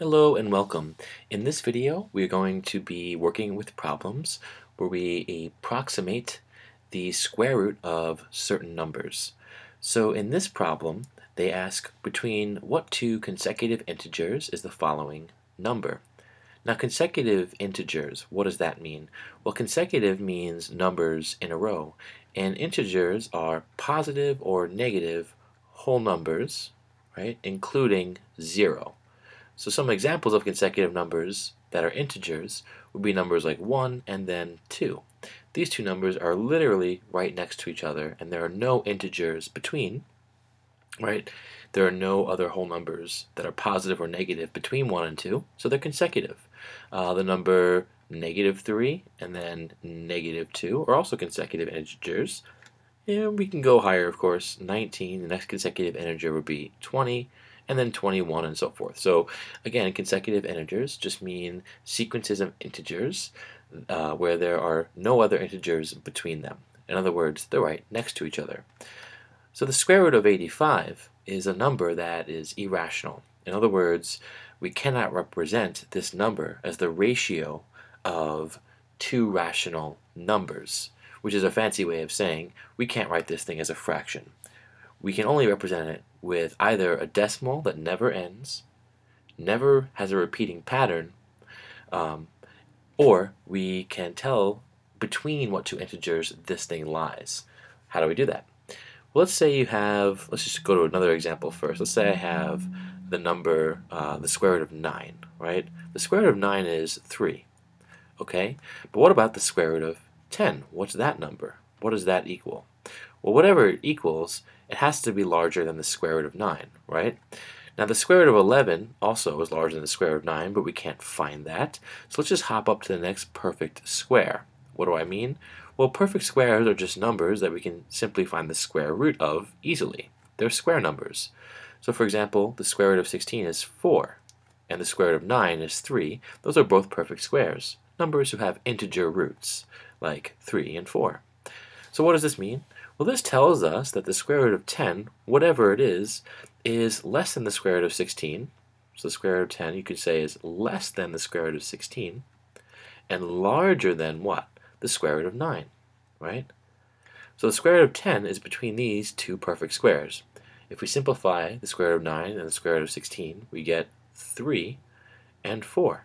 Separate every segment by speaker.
Speaker 1: Hello and welcome. In this video we are going to be working with problems where we approximate the square root of certain numbers. So in this problem they ask between what two consecutive integers is the following number. Now consecutive integers, what does that mean? Well consecutive means numbers in a row and integers are positive or negative whole numbers, right, including zero. So some examples of consecutive numbers that are integers would be numbers like 1 and then 2. These two numbers are literally right next to each other and there are no integers between, right? There are no other whole numbers that are positive or negative between 1 and 2, so they're consecutive. Uh, the number negative 3 and then negative 2 are also consecutive integers. And we can go higher, of course. 19, the next consecutive integer would be 20, and then 21 and so forth. So again, consecutive integers just mean sequences of integers uh, where there are no other integers between them. In other words, they're right next to each other. So the square root of 85 is a number that is irrational. In other words, we cannot represent this number as the ratio of two rational numbers, which is a fancy way of saying we can't write this thing as a fraction. We can only represent it with either a decimal that never ends, never has a repeating pattern, um, or we can tell between what two integers this thing lies. How do we do that? Well, let's say you have, let's just go to another example first. Let's say I have the number, uh, the square root of 9, right? The square root of 9 is 3, okay? But what about the square root of 10? What's that number? What does that equal? Well, whatever it equals, it has to be larger than the square root of 9, right? Now the square root of 11 also is larger than the square root of 9, but we can't find that. So let's just hop up to the next perfect square. What do I mean? Well, perfect squares are just numbers that we can simply find the square root of easily. They're square numbers. So for example, the square root of 16 is 4, and the square root of 9 is 3. Those are both perfect squares, numbers who have integer roots, like 3 and 4. So what does this mean? Well, this tells us that the square root of 10, whatever it is, is less than the square root of 16. So the square root of 10, you could say, is less than the square root of 16, and larger than what? The square root of 9, right? So the square root of 10 is between these two perfect squares. If we simplify the square root of 9 and the square root of 16, we get 3 and 4.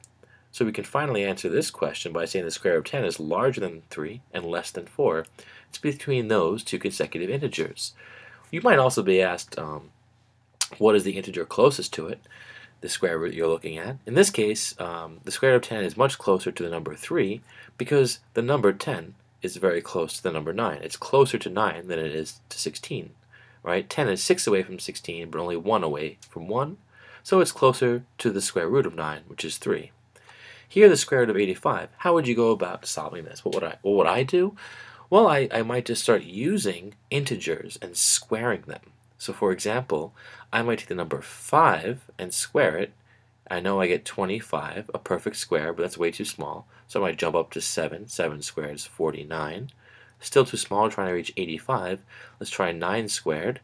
Speaker 1: So we can finally answer this question by saying the square root of 10 is larger than 3 and less than 4. It's between those two consecutive integers. You might also be asked, um, what is the integer closest to it, the square root you're looking at. In this case, um, the square root of 10 is much closer to the number 3 because the number 10 is very close to the number 9. It's closer to 9 than it is to 16. Right? 10 is 6 away from 16, but only 1 away from 1. So it's closer to the square root of 9, which is 3. Here the square root of 85. How would you go about solving this? What would I, what would I do? Well, I, I might just start using integers and squaring them. So for example, I might take the number 5 and square it. I know I get 25, a perfect square, but that's way too small. So I might jump up to 7. 7 squared is 49. Still too small, trying to reach 85. Let's try 9 squared.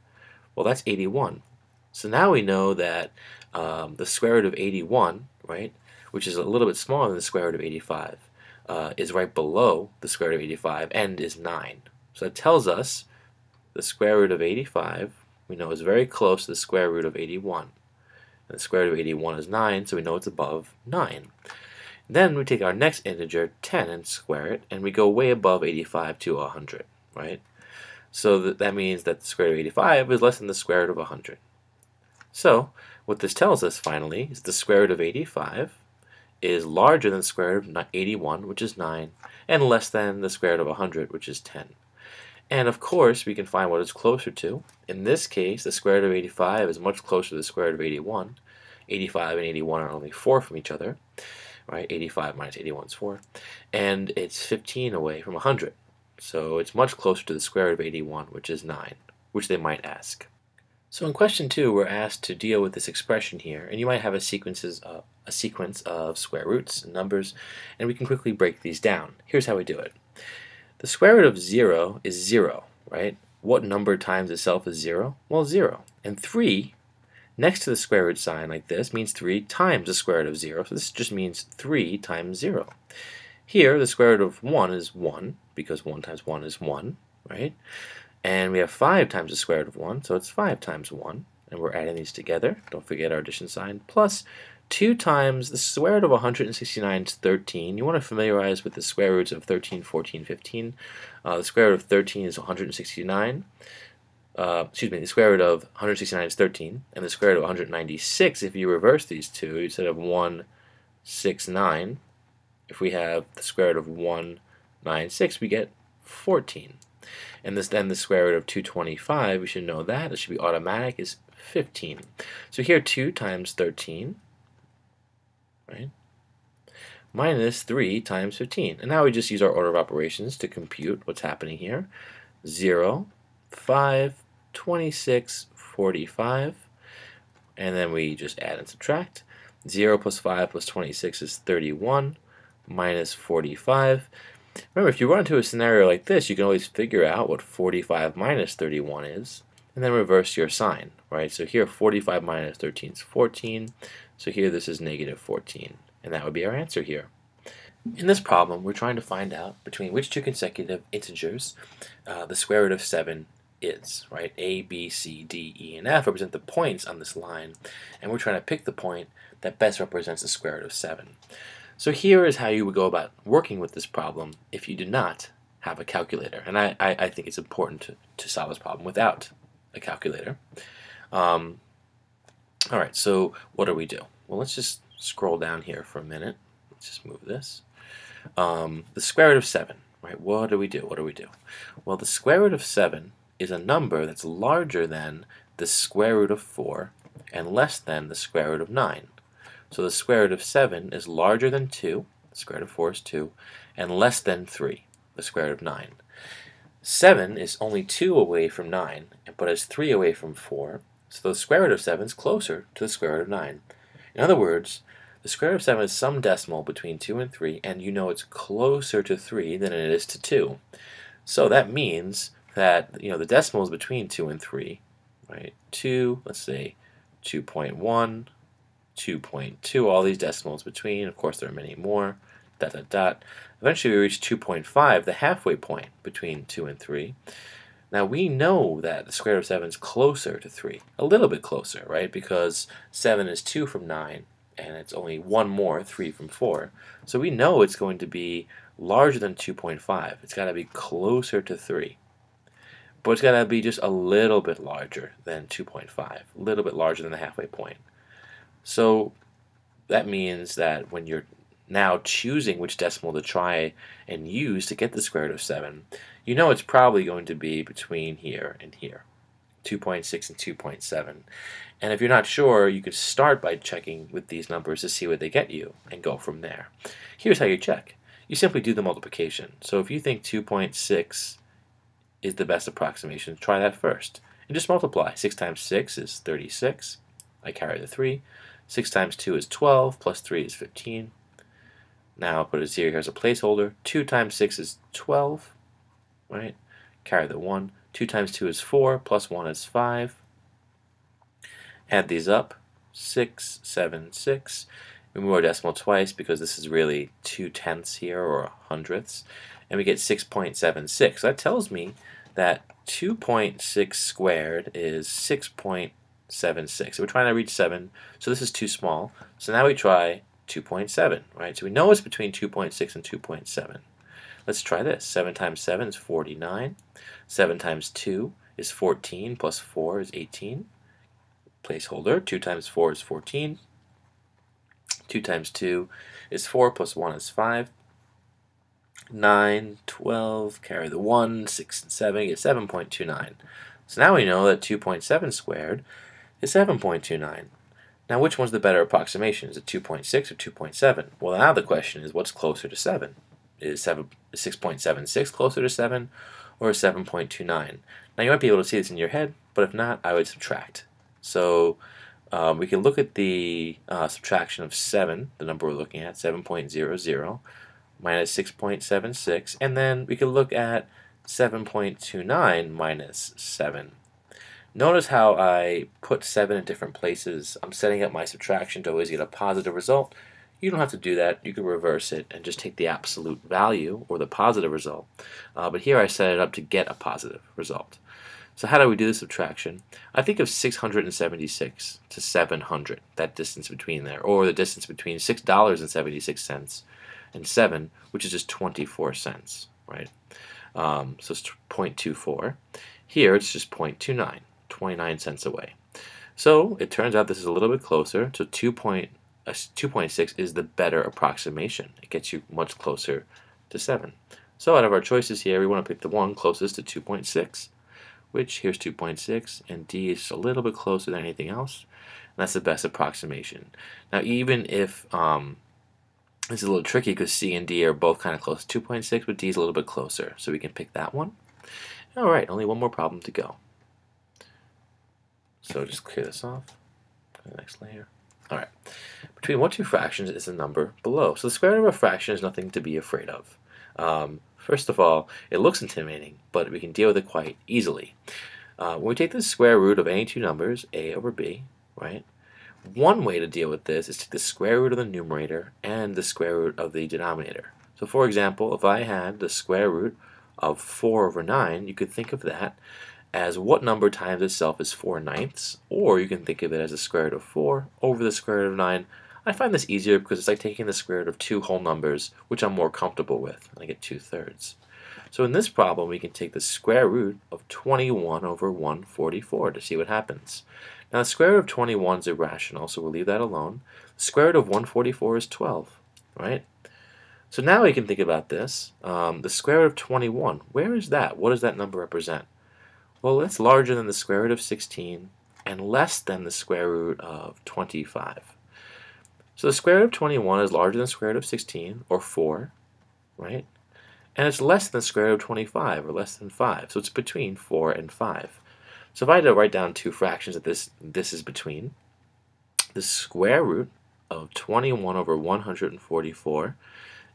Speaker 1: Well, that's 81. So now we know that um, the square root of 81, right, which is a little bit smaller than the square root of 85, uh, is right below the square root of 85 and is 9. So it tells us the square root of 85, we know is very close to the square root of 81. And the square root of 81 is 9, so we know it's above 9. Then we take our next integer, 10, and square it, and we go way above 85 to 100, right? So that, that means that the square root of 85 is less than the square root of 100. So what this tells us finally is the square root of 85 is larger than the square root of 81, which is 9, and less than the square root of 100, which is 10. And of course, we can find what it's closer to. In this case, the square root of 85 is much closer to the square root of 81. 85 and 81 are only 4 from each other, right? 85 minus 81 is 4. And it's 15 away from 100. So it's much closer to the square root of 81, which is 9, which they might ask. So in question two, we're asked to deal with this expression here, and you might have a, sequences a sequence of square roots and numbers, and we can quickly break these down. Here's how we do it. The square root of 0 is 0, right? What number times itself is 0? Well, 0. And 3 next to the square root sign like this means 3 times the square root of 0. So this just means 3 times 0. Here, the square root of 1 is 1, because 1 times 1 is 1, right? And we have 5 times the square root of 1, so it's 5 times 1. And we're adding these together. Don't forget our addition sign. Plus 2 times the square root of 169 is 13. You want to familiarize with the square roots of 13, 14, 15. Uh, the square root of 13 is 169. Uh, excuse me, the square root of 169 is 13, and the square root of 196, if you reverse these two, instead of 169, if we have the square root of 196, we get 14. And this then the square root of 225, we should know that, it should be automatic, is 15. So here 2 times 13, right, minus 3 times 15. And now we just use our order of operations to compute what's happening here. 0, 5, 26, 45, and then we just add and subtract. 0 plus 5 plus 26 is 31, minus 45. Remember, if you run into a scenario like this, you can always figure out what 45 minus 31 is, and then reverse your sign, right? So here, 45 minus 13 is 14, so here this is negative 14, and that would be our answer here. In this problem, we're trying to find out between which two consecutive integers uh, the square root of 7 is, right? A, B, C, D, E, and F represent the points on this line, and we're trying to pick the point that best represents the square root of 7. So here is how you would go about working with this problem if you do not have a calculator. And I, I, I think it's important to, to solve this problem without a calculator. Um, all right, so what do we do? Well, let's just scroll down here for a minute. Let's just move this. Um, the square root of 7, right? What do we do? What do we do? Well, the square root of 7 is a number that's larger than the square root of 4 and less than the square root of 9. So the square root of 7 is larger than 2, the square root of 4 is 2, and less than 3, the square root of 9. 7 is only 2 away from 9, but is 3 away from 4, so the square root of 7 is closer to the square root of 9. In other words, the square root of 7 is some decimal between 2 and 3, and you know it's closer to 3 than it is to 2. So that means that you know the decimals between 2 and 3, right? 2, let's say 2.1, 2.2, all these decimals between, of course there are many more, dot dot dot. Eventually we reach 2.5, the halfway point between 2 and 3. Now we know that the square root of 7 is closer to 3, a little bit closer, right? Because 7 is 2 from 9, and it's only one more, 3 from 4. So we know it's going to be larger than 2.5. It's got to be closer to 3 but it's got to be just a little bit larger than 2.5, a little bit larger than the halfway point. So that means that when you're now choosing which decimal to try and use to get the square root of 7, you know it's probably going to be between here and here, 2.6 and 2.7. And if you're not sure, you could start by checking with these numbers to see what they get you and go from there. Here's how you check. You simply do the multiplication. So if you think 2.6 is the best approximation. Try that first. And just multiply. 6 times 6 is 36. I carry the 3. 6 times 2 is 12, plus 3 is 15. Now I'll put a 0 here as a placeholder. 2 times 6 is 12, right? Carry the 1. 2 times 2 is 4, plus 1 is 5. Add these up. 6, 7, 6. We move our decimal twice because this is really 2 tenths here, or hundredths and we get 6.76. So that tells me that 2.6 squared is 6.76. So we're trying to reach 7, so this is too small. So now we try 2.7, right? So we know it's between 2.6 and 2.7. Let's try this. 7 times 7 is 49. 7 times 2 is 14, plus 4 is 18. Placeholder, 2 times 4 is 14. 2 times 2 is 4, plus 1 is 5. 9, 12, carry the 1, 6, and 7, get 7.29. So now we know that 2.7 squared is 7.29. Now which one's the better approximation? Is it 2.6 or 2.7? Well now the question is what's closer to 7? Is 7, 6.76 closer to 7 or 7.29? Now you might be able to see this in your head, but if not, I would subtract. So um, we can look at the uh, subtraction of 7, the number we're looking at, 7.00, minus 6.76, and then we can look at 7.29 minus 7. Notice how I put 7 in different places. I'm setting up my subtraction to always get a positive result. You don't have to do that. You can reverse it and just take the absolute value or the positive result. Uh, but here I set it up to get a positive result. So how do we do the subtraction? I think of 676 to 700, that distance between there, or the distance between $6.76 and 7, which is just 24 cents, right? Um, so it's 0.24. Here it's just 0.29, 29 cents away. So it turns out this is a little bit closer, so 2.6 uh, is the better approximation. It gets you much closer to 7. So out of our choices here, we want to pick the one closest to 2.6 which here's 2.6, and D is a little bit closer than anything else. And that's the best approximation. Now, even if um, this is a little tricky because C and D are both kind of close, to 2.6, but D is a little bit closer, so we can pick that one. All right, only one more problem to go. So just clear this off. Next layer. All right. Between what two fractions is the number below? So the square root of a fraction is nothing to be afraid of. Um, First of all, it looks intimidating, but we can deal with it quite easily. Uh, when we take the square root of any two numbers, a over b, right? One way to deal with this is to take the square root of the numerator and the square root of the denominator. So for example, if I had the square root of 4 over 9, you could think of that as what number times itself is 4 ninths, or you can think of it as the square root of 4 over the square root of 9 I find this easier because it's like taking the square root of two whole numbers, which I'm more comfortable with, and I get 2 thirds. So in this problem, we can take the square root of 21 over 144 to see what happens. Now the square root of 21 is irrational, so we'll leave that alone. The square root of 144 is 12, right? So now we can think about this. Um, the square root of 21, where is that? What does that number represent? Well, it's larger than the square root of 16 and less than the square root of 25. So the square root of 21 is larger than the square root of 16, or 4, right? And it's less than the square root of 25, or less than 5. So it's between 4 and 5. So if I had to write down two fractions that this, this is between, the square root of 21 over 144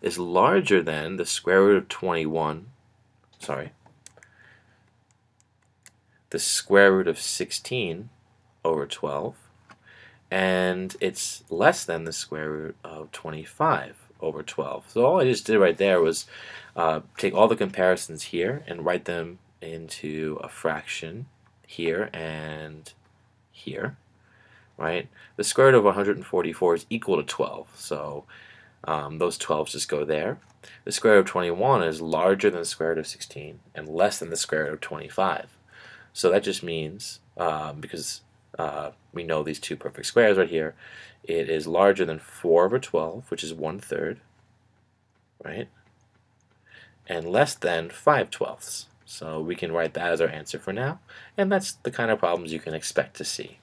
Speaker 1: is larger than the square root of 21, sorry, the square root of 16 over 12, and it's less than the square root of 25 over 12. So all I just did right there was uh, take all the comparisons here and write them into a fraction here and here, right? The square root of 144 is equal to 12, so um, those 12s just go there. The square root of 21 is larger than the square root of 16 and less than the square root of 25. So that just means, um, because uh, we know these two perfect squares right here. It is larger than 4 over 12, which is 1 third, right? And less than 5 twelfths. So we can write that as our answer for now. And that's the kind of problems you can expect to see.